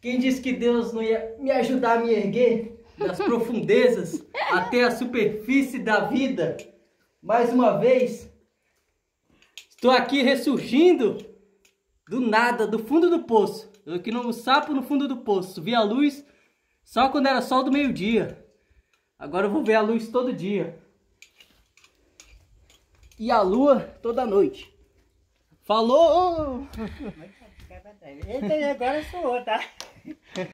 Quem disse que Deus não ia me ajudar a me erguer das profundezas até a superfície da vida? Mais uma vez, estou aqui ressurgindo do nada, do fundo do poço. Eu aqui no sapo no fundo do poço. Vi a luz só quando era sol do meio-dia. Agora eu vou ver a luz todo dia. E a lua toda noite. Falou! Eita, agora sou, tá?